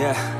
yeah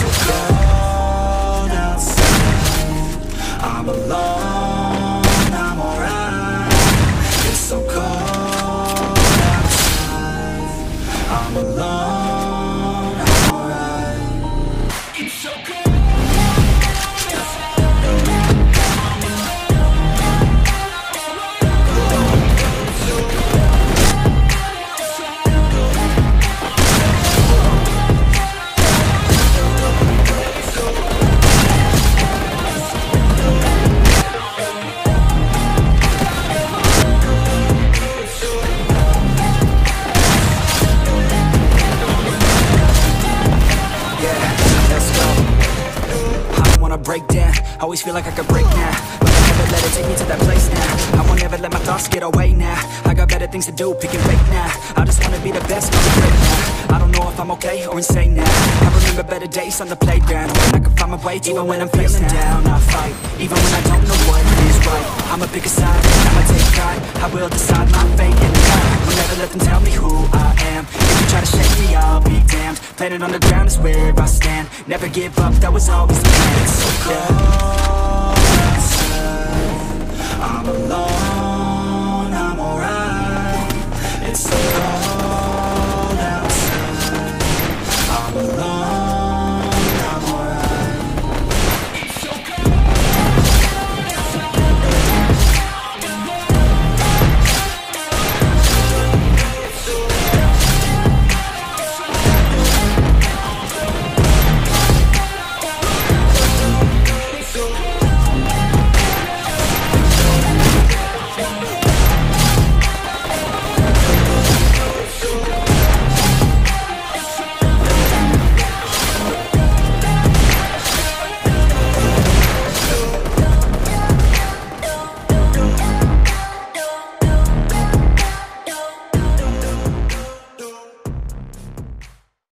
Cold break down. Always feel like I could break now. But I never let it take me to that place now. I won't ever let my thoughts get away now. I got better things to do, pick and wait now. I just wanna be the best, not now. I don't know if I'm okay or insane now. I remember better days on the playground. I can find my way, even when I'm feeling down. I fight, even when I don't know what is right. I'ma pick a side, I'ma take pride. I will decide my fate never let them tell me who I am. If you try to shake me, I'll be damned. Planet on the ground is where I stand. Never give up, that was always the plan. So cold